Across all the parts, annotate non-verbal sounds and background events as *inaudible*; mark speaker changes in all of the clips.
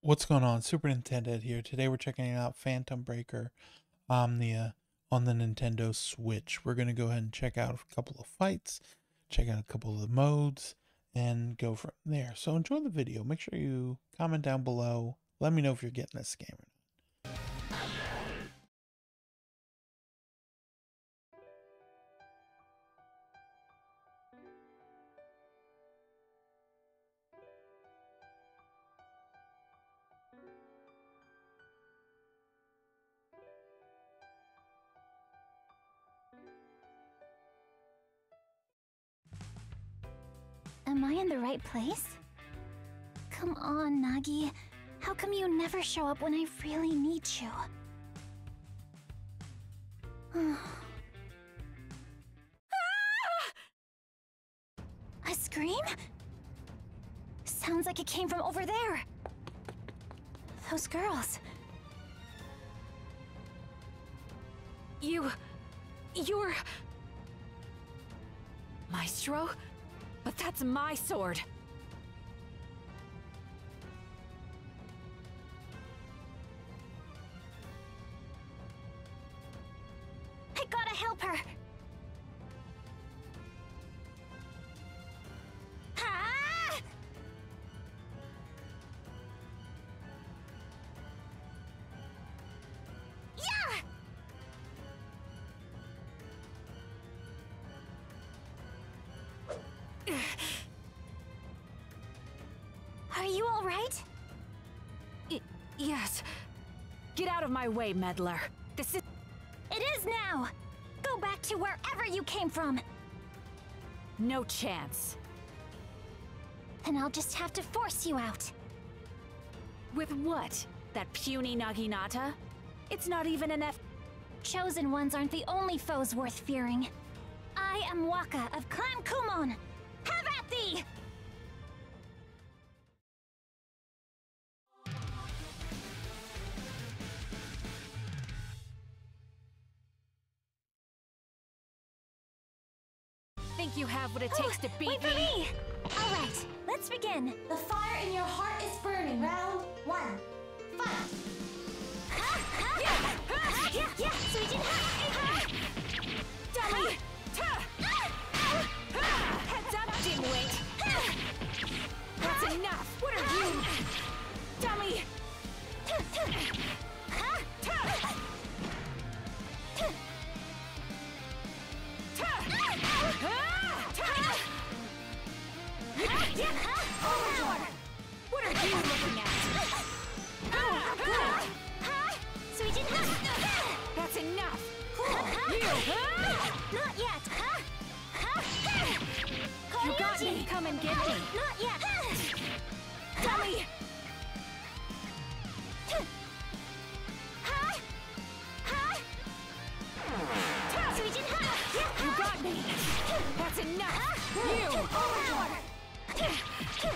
Speaker 1: What's going on? Super Nintendad here. Today we're checking out Phantom Breaker Omnia uh, on the Nintendo Switch. We're going to go ahead and check out a couple of fights, check out a couple of the modes, and go from there. So enjoy the video. Make sure you comment down below. Let me know if you're getting this game or not.
Speaker 2: Am I in the right place? Come on, Nagi. How come you never show up when I really need you? *sighs* A scream? Sounds like it came from over there. Those girls.
Speaker 3: You... you're... Maestro? But that's my sword!
Speaker 2: I gotta help her! Are you alright?
Speaker 3: Y yes. Get out of my way, meddler. This is-
Speaker 2: It is now! Go back to wherever you came from!
Speaker 3: no chance.
Speaker 2: Then I'll just have to force you out.
Speaker 3: With what? That puny Naginata? It's not even an F-
Speaker 2: Chosen ones aren't the only foes worth fearing. I am Waka of Clan Kumon. Have
Speaker 3: what it takes to beat
Speaker 2: Wait for
Speaker 3: me?
Speaker 2: me! Alright, let's begin.
Speaker 4: The fire in your heart is burning. Round one. Fight!
Speaker 2: Ha! Yeah! Yeah!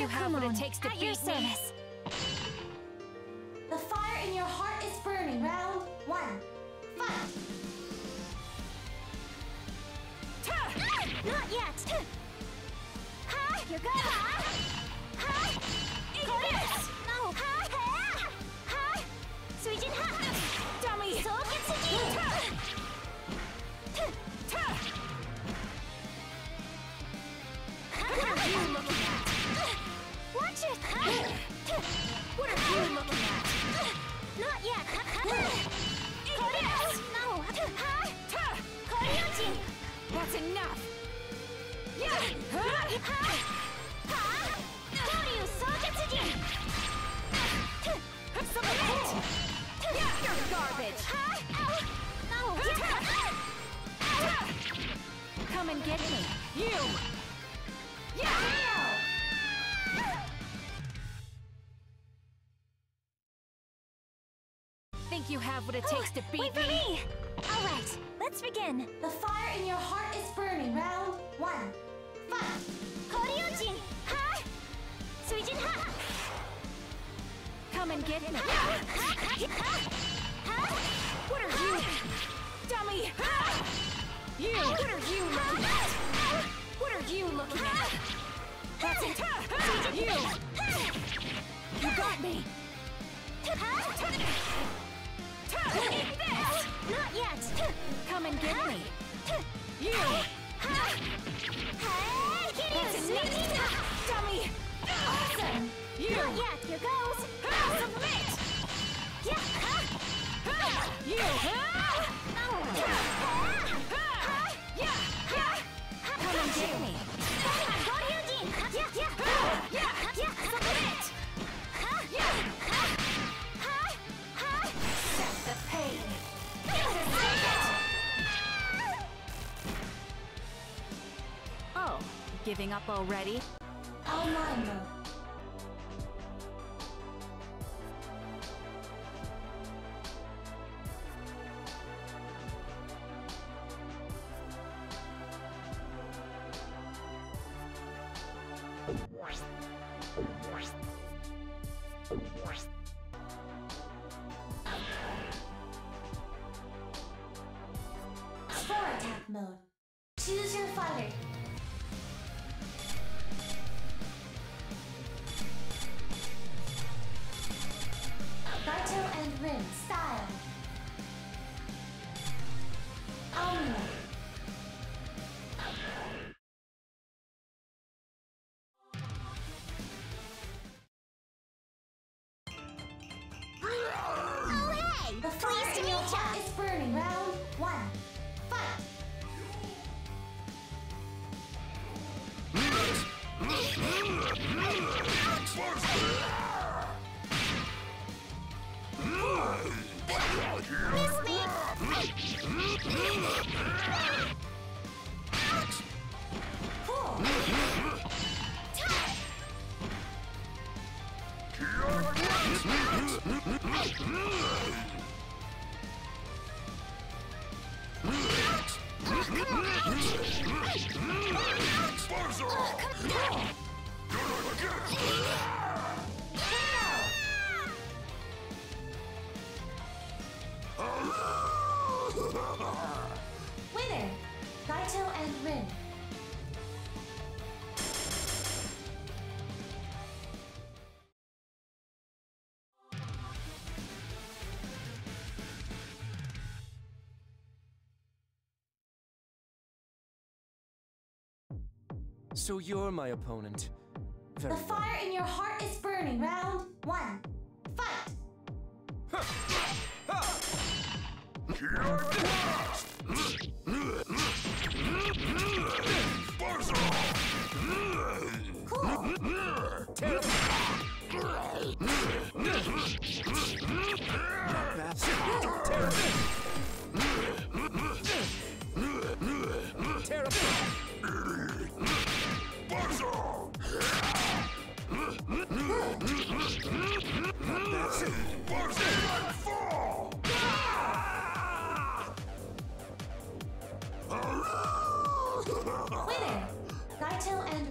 Speaker 3: you oh, have what it takes to
Speaker 2: at your
Speaker 3: beat me?
Speaker 2: service.
Speaker 4: The fire in your heart is burning. Round one. Fight!
Speaker 2: Not yet! Ha! You're good!
Speaker 3: You have what it *gasps* takes to beat
Speaker 2: for me! Alright, let's begin.
Speaker 4: The fire in your heart is burning. Round one. Fight!
Speaker 2: Koryojin! Ha! Suijin ha!
Speaker 3: Come and get me.
Speaker 2: Ha! Ha! Ha!
Speaker 3: What are you? Dummy! You! What are you looking at? What are you looking at? That's it! You! You got me!
Speaker 2: Not yet!
Speaker 3: Come and get me! You!
Speaker 2: Kiryu!
Speaker 3: enough! Dummy!
Speaker 2: Awesome!
Speaker 3: You!
Speaker 2: Not yet! Here goes!
Speaker 3: Submit!
Speaker 2: Yeah!
Speaker 3: You! Come and get me! Giving up already?
Speaker 4: Mode. Attack mode.
Speaker 2: Oh, hey!
Speaker 4: The
Speaker 2: Pleased to meet ya!
Speaker 4: is burning. Round one. Fight.
Speaker 2: Miss me!
Speaker 4: Cool. Winner.
Speaker 5: So you're my opponent. Very
Speaker 4: The fire in your heart is burning.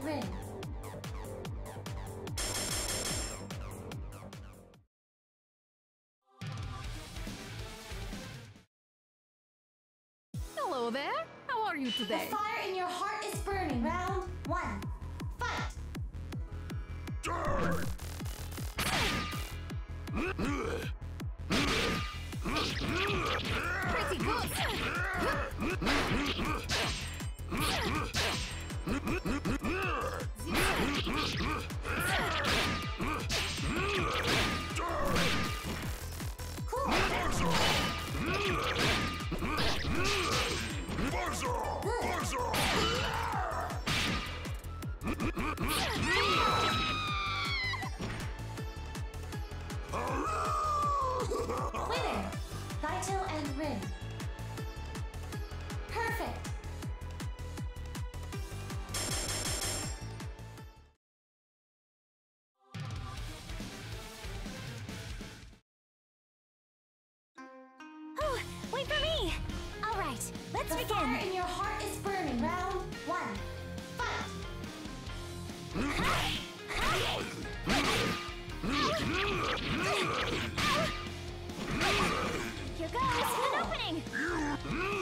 Speaker 4: Rin.
Speaker 3: Hello there! How are you
Speaker 4: The
Speaker 3: today?
Speaker 4: fire in your heart is burning. Round one. Fight.
Speaker 3: Pretty good!
Speaker 2: Let's
Speaker 4: The
Speaker 2: begin.
Speaker 4: fire in your heart is burning. Round one. Fight!
Speaker 2: Here goes an opening. *laughs*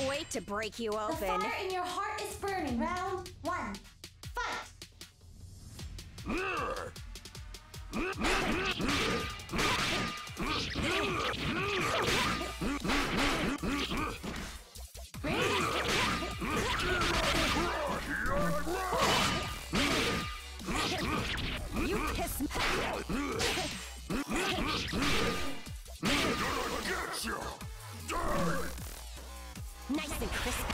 Speaker 3: Can't wait to break you
Speaker 4: The
Speaker 3: open.
Speaker 4: fire in your heart is burning. Round one. Fight!
Speaker 3: You piss me. Nice and crispy.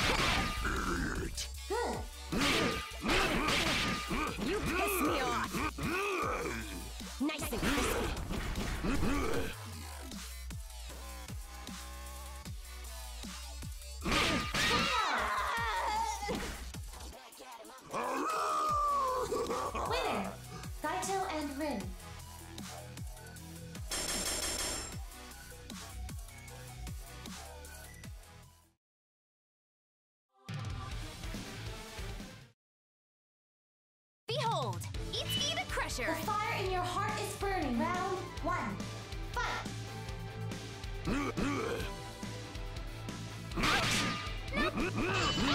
Speaker 4: Good. *laughs*
Speaker 3: You piss me off. Nice and crispy.
Speaker 2: Itsuki the
Speaker 4: fire in your heart is burning. Round one. Fight!
Speaker 2: Sorry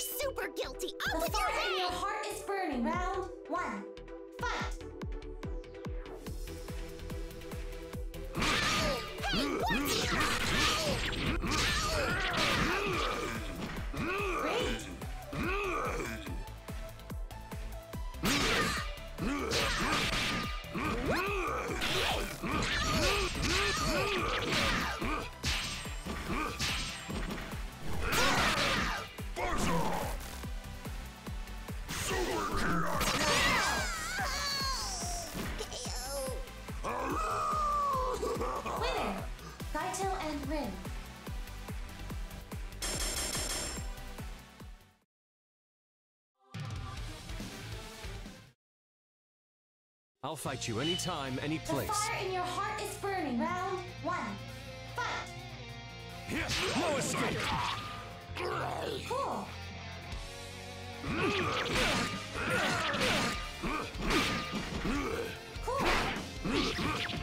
Speaker 2: super guilty. Up
Speaker 4: The
Speaker 2: with your
Speaker 4: fire in your heart is burning. Round one. Fight!
Speaker 5: I'll fight you anytime, any
Speaker 4: The
Speaker 5: place.
Speaker 4: fire in your heart is burning. Round one. Fight.
Speaker 5: No escape!
Speaker 4: Cool. Cool. Cool.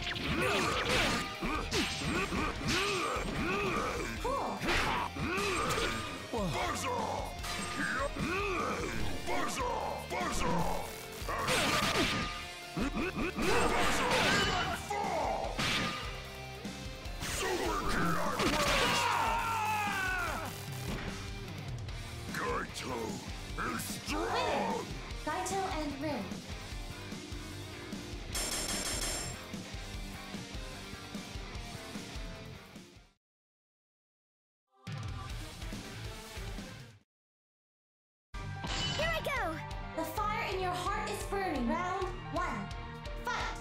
Speaker 4: The fire in your heart is burning. Round one. Fight.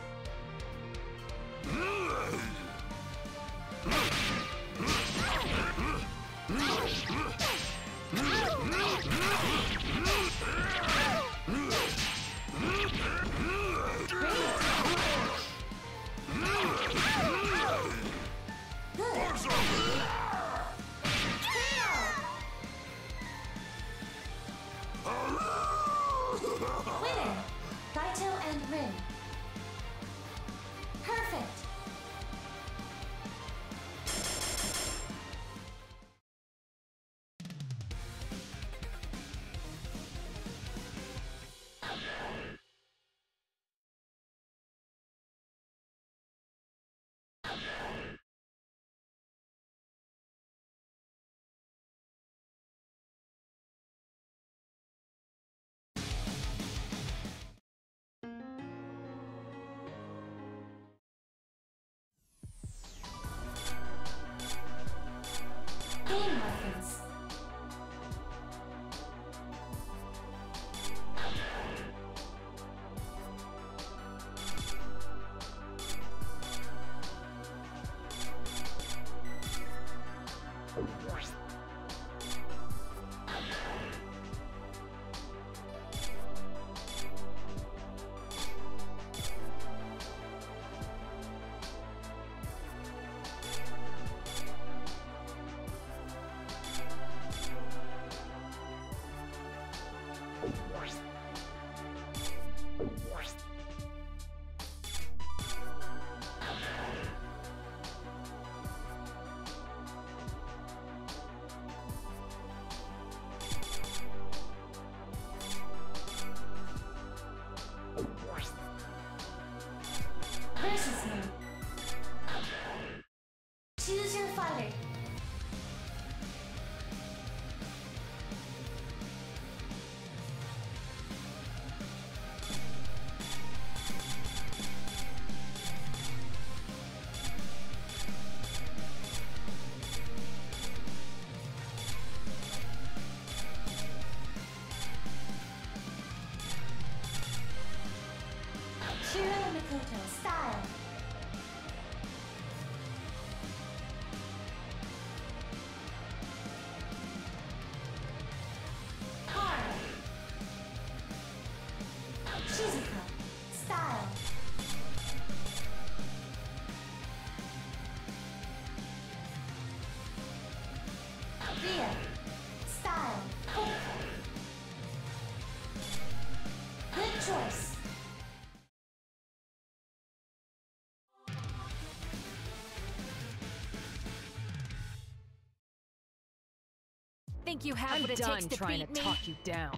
Speaker 4: I
Speaker 3: think you have
Speaker 6: I'm
Speaker 3: what it
Speaker 6: done
Speaker 3: takes to
Speaker 6: trying
Speaker 3: beat
Speaker 6: to
Speaker 3: me?
Speaker 6: talk you down.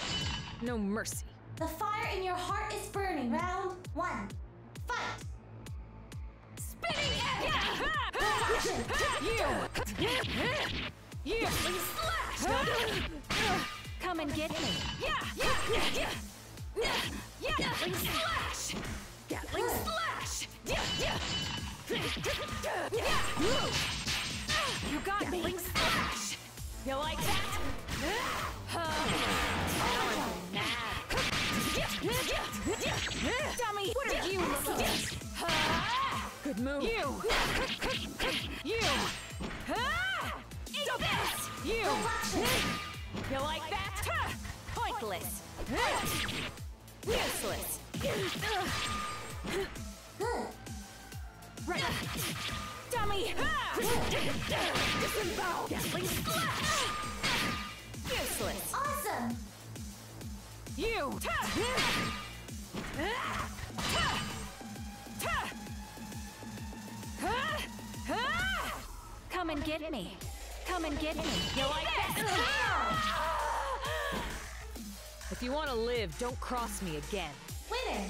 Speaker 6: No mercy.
Speaker 4: The fire in your heart is burning. Round one. Fight.
Speaker 3: Spinning edge! *laughs* You! You! Slash! *gasps* Come and get me. Yeah! Yeah! Yeah! Yeah! Yeah! Gatling slash! Gatling slash! Yeah! Yeah! Yeah! You got me! Gatling slash! You like that? Dummy! What are you looking at?
Speaker 6: Good move.
Speaker 3: You! You! Eat this! You! You like that? Pointless! Useless! Right. Dummy! Disembowel! Gatling slash! Useless!
Speaker 4: Awesome.
Speaker 3: You!
Speaker 2: Come and get me. Come and get me. You like
Speaker 6: If you want to live, don't cross me again.
Speaker 4: Winner.